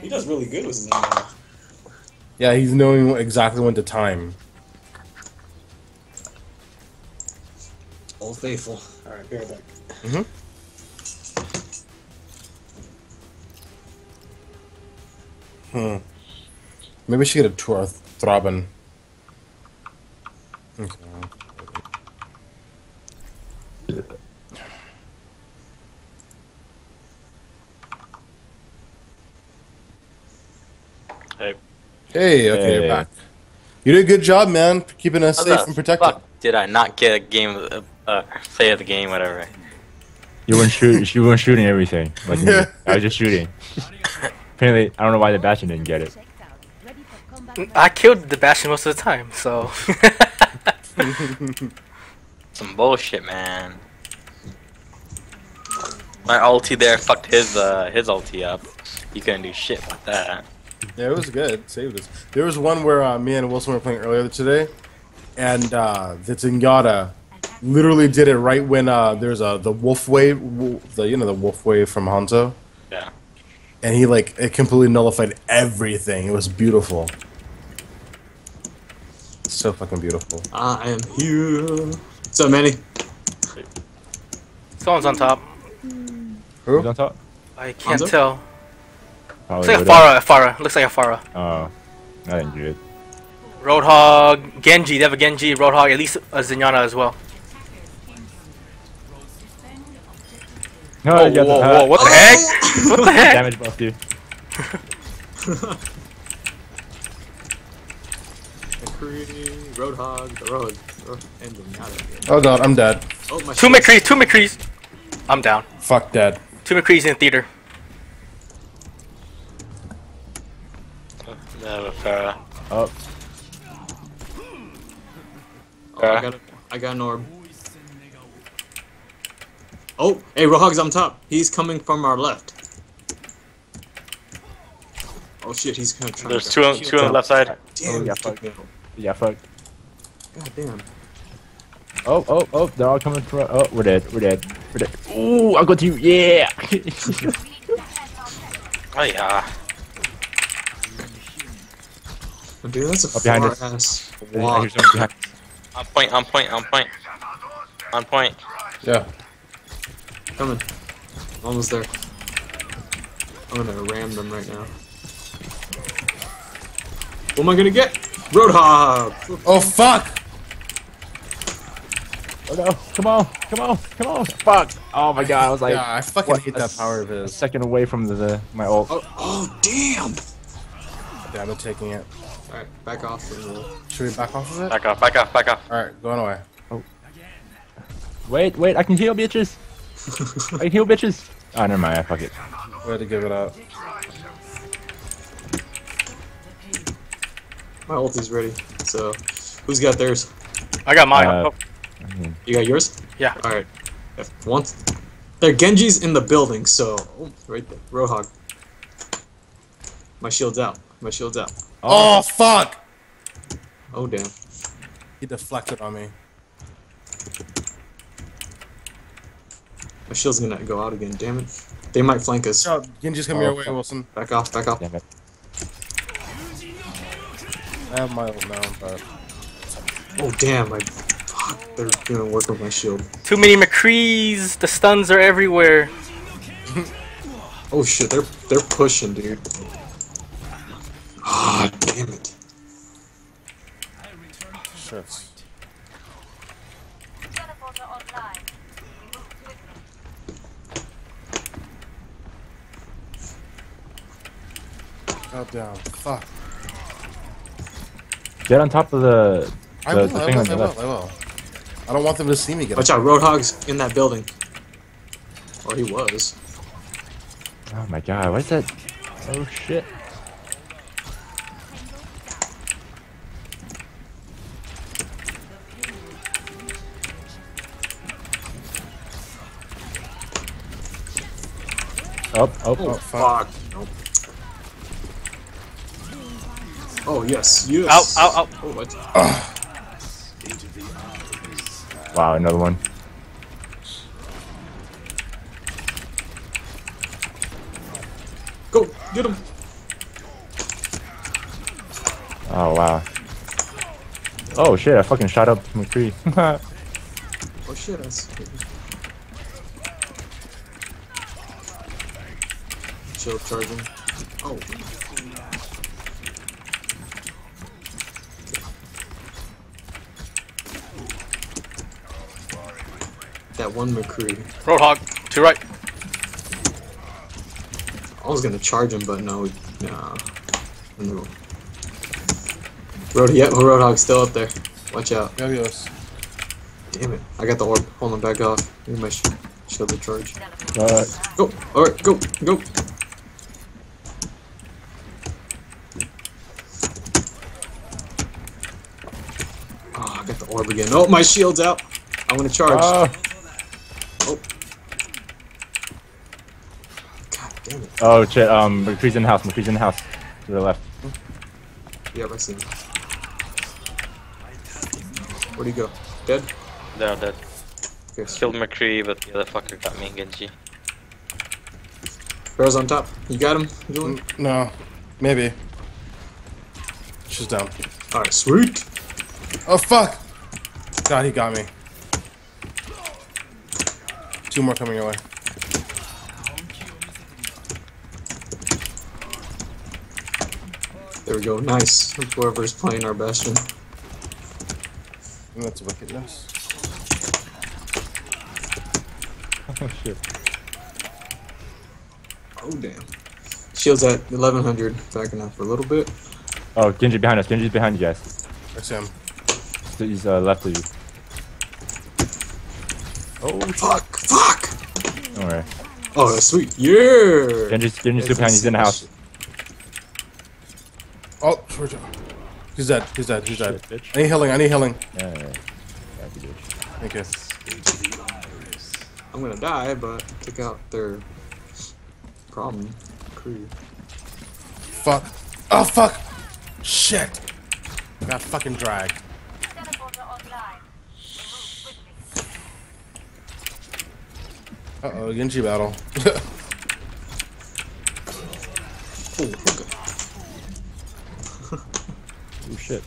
He does really good with his name. Yeah, he's knowing exactly when to time. Old Faithful. Alright, be right back. Mm-hmm. Hmm. Maybe we should get a tour of Throbbing. Okay. Hey. Hey, okay, you're back. You did a good job, man, keeping us How safe and protected. fuck Did I not get a game, uh, uh, play of the game, whatever? You weren't shoot. You weren't shooting everything. Like me. I was just shooting. Apparently, I don't know why the Bastion didn't get it. I killed the Bastion most of the time, so. Some bullshit, man. My ulti there fucked his uh his ulti up. You couldn't do shit about that. Yeah, it was good. Saved us. There was one where uh, me and Wilson were playing earlier today, and uh, the Zenyatta literally did it right when uh, there's a the wolf wave, wo- the you know the wolf wave from Hanzo, Yeah. and he like it completely nullified everything. It was beautiful. So fucking beautiful. I am here. What's up, Manny? Someone's on top. Who's on top? I can't Hanzo? tell. Probably Looks like a Yoda. Pharah. Pharah. Looks like a Pharah. Oh, I didn't do it. Roadhog, Genji. They have a Genji, Roadhog, at least a Zenyatta as well. No, Whoa, got whoa, whoa, what the heck? What the heck? damage buff, dude. McCree, Roadhog, the Road, Road engine. Oh god, I'm dead. Oh, my Two shield. McCrees, two McCrees. I'm down. Fuck dead. Two McCrees in theater. Never fair. Oh, Oh, I got, a, I got an orb. Oh, hey, Roadhog's on top. He's coming from our left. Oh shit, he's gonna try. There's to two on two on the left side. Damn, Oh, yeah, fuck. yeah, fuck. God damn. Oh, oh, oh, they're all coming for. Oh, we're dead. We're dead. We're dead. Ooh, I'll go to you. Yeah. Oh yeah. Dude, that's a Oh, behind far us. ass I hear someone behind. On point. On point. On point. On point. Yeah. Coming. Almost there. I'm gonna ram them right now. What am I gonna get? Roadhog! Oh fuck! Oh no! Come on! Come on! Come on! Fuck! Oh my god! I was like yeah, I fucking what? hate A that power of a his. second away from the, the my ult. Oh, oh damn! Damn it, taking it. Alright, back off and we'll... Should we back off of it? Back off. Back off. Back off. Alright, going away. Oh. Wait, wait! I can heal bitches. I can heal bitches. Oh, never mind. Fuck it. We had to give it up. My ult is ready. So, who's got theirs? I got mine. Uh, Oh, You got yours? yeah. Alright. If once... There, Genji's in the building, so... Oh, right there. Roadhog. My shield's out. My shield's out. Oh, oh fuck! Oh, damn. He deflected on me. My shield's gonna go out again, damn it. They might flank us. Oh, Genji's coming Oh, your way. Wilson. Back off, back off. damn it. I have my ult now, but Oh, damn, I... Fuck, they're gonna work with my shield. Too many McCrees. The stuns are everywhere. Oh shit, they're they're pushing, dude. Ah, damn it. shit. God damn. Fuck. Get on top of the I the, will, the I thing will, on I the will, left. I will. I don't want them to see me get Watch out, Roadhog's in that building. Or he was. Oh my god! What's that? Oh shit! Oh, oh, Oh, fuck. fuck. Nope. Oh, yes, yes. Ow, ow, ow. Oh, what? Wow, another one. Go, get him. Oh wow. Oh shit! I fucking shot up McCree. Oh shit, I Shield charging. Oh. That one McCree. Roadhog, to right. I was gonna charge him, but no, nah. No. Road, yep, Roadhog's still up there. Watch out. Yeah, yes. Damn it. I got the orb. Hold on, back off. Give me my sh shield to charge. uh, Go! Alright, go! Go! Oh, I got the orb again. Oh, my shield's out! I'm gonna charge. oh, oh. God damn it. oh shit! Um, McCree's in the house. McCree's in the house. To the left. Yep, I see him. Where'd he go? Dead? They're dead. Okay, Killed McCree, but the other fucker got me, Genji. Barrel's on top. You got him, Julian? No, maybe. She's down. Alright, sweet! Oh fuck! God, he got me. Two more coming your way. There we go, nice. Whoever's playing our Bastion. And that's wickedness. Oh shit! Oh, damn. Shield's at 1100. Backing up for a little bit. Oh, Genji behind us. Genji's behind you guys. I see him. So He's uh, left of you. Oh! Fuck! Fuck! Don't worry. Oh, that's sweet. Yeah! Genji's Genji's still behind. He's in the house. Oh, where'd you- He's dead. He's dead. He's dead. Shit, bitch. I need healing. I need healing. Yeah, yeah. yeah. Thank you, bitch. I'm gonna die, but took out their problem. Crew. Fuck. Oh fuck! Shit! Got fucking dragged. Uh oh, Genji battle. Oh, okay. Oh shit!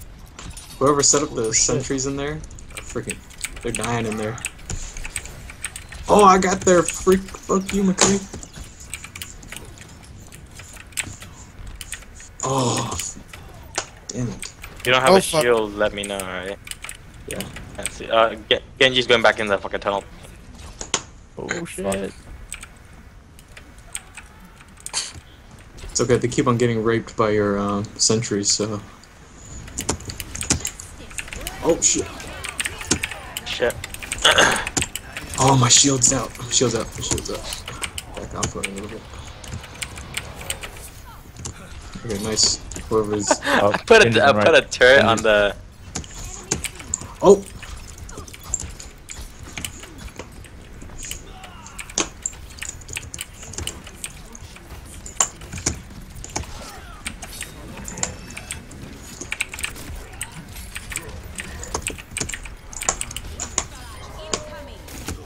Whoever set up the sentries in there, freaking, they're dying in there. Oh, I got their freak. Fuck you, McCree. Oh, damn it. You don't have Oh, a shield, let me know, alright? Yeah. Let's see. Uh, Gen- Genji's going back in the fucking tunnel. Oh shit! It's okay. They keep on getting raped by your um, sentries, so. Oh shit! Shit. Oh, my shield's out. My shield's out. My shield's out. Back off for a little bit. Okay, nice. Whoever's. Oh, I put a, I on put a turret on the. Oh!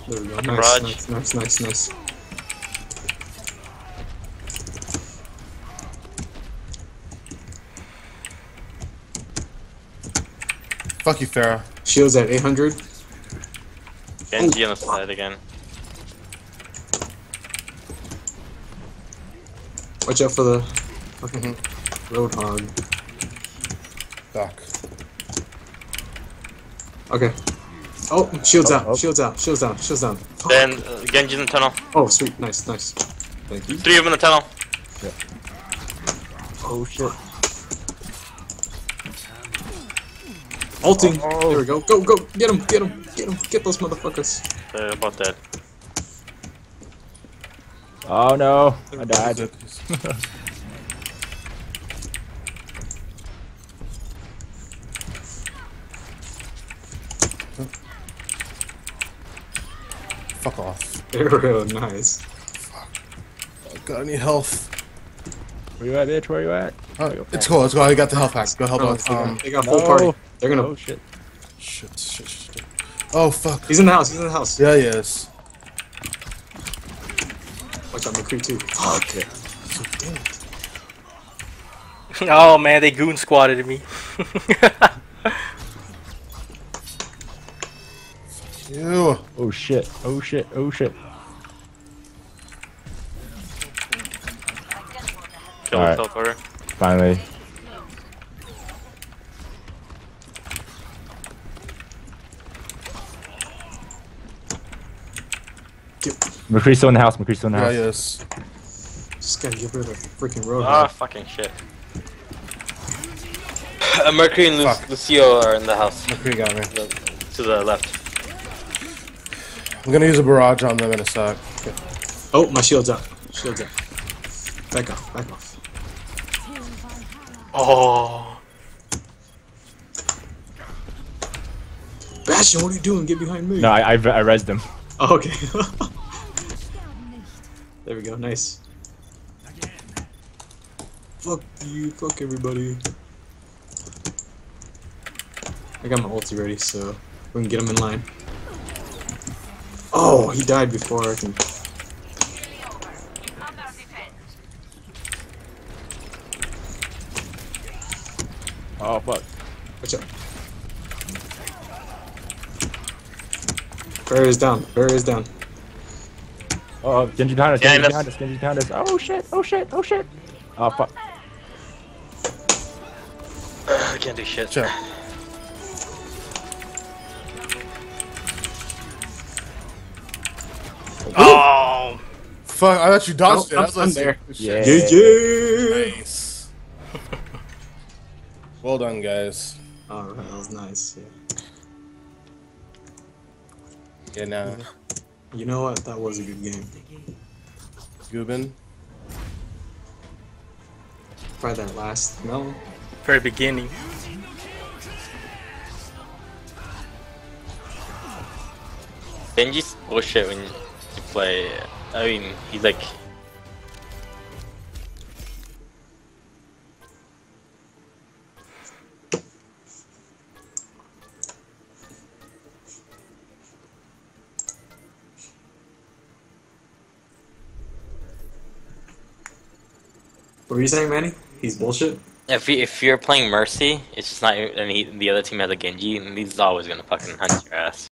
There we go. Nice, Raj. nice, nice, nice, nice. Fuck you, Pharah. Shields at 800. Genji on the side again. Watch out for the fucking roadhog. Fuck. Okay. Oh, shields Oh, out, oh. shields out, shields down, shields down. Fuck. Then uh, Genji's in the tunnel. Oh, sweet, nice, nice. Thank you. Three of them in the tunnel. Yeah. Oh shit! Ulting. Oh. There we go. Go, go. Get him, get him, get him. Get those motherfuckers. They're both dead. Oh no! I died. Fuck off. There we go, nice. Oh, God, I need health. Where you at, bitch? Where you at? Oh, it's cool. Let's go. I got the health pack. Go help Oh, out. they, got, Um, they got full no. party. They're gonna. Oh shit! shit, shit, shit, shit. Oh fuck. He's in the house. He's in the house. Yeah, he is. Watch out, McCree too. Fuck. it. So damn it. oh man, they goon squatted me. Ew. Oh shit. Oh shit. Oh shit. Kill Alright. the teleporter. Finally. McCree's still in the house. McCree's still in the Yeah, house. yes. Just gotta get rid of the freaking roadhog. Ah, fucking shit. Uh, Mercury and Lu- Fuck. Lucio are in the house. Mercury got me. To the left. I'm gonna use a barrage on them in a sec. Oh, my shield's up. Shield's up. Back off, back off. oh. Bastion, what are you doing? Get behind me. No, I I, I rezzed him. Oh, okay. there we go, nice. Fuck you, fuck everybody. I got my ulti ready, so we can get them in line. Oh, he died before I can. Oh fuck. Watch out. Barrier is down. Barrier is down. Oh, Genji behind us. Genji us. behind us. Genji behind us. Oh shit. Oh shit. Oh shit. Oh fuck. I can't do shit. Check. Oh. Fuck, I thought you dodged Oh, it. I was I'm like, there. Yeah. Yeah, yeah. Nice. well done, guys. Alright, that was nice. Yeah. Yeah, now, You know what? That was a good game. Gubin. Probably that last. No. Very beginning. Benji's bullshit oh when you play. I mean, he's like. What were you saying, Manny? He's bullshit? If, you, if you're playing Mercy, it's just not. And he, the other team has a Genji, and he's always gonna fucking hunt your ass.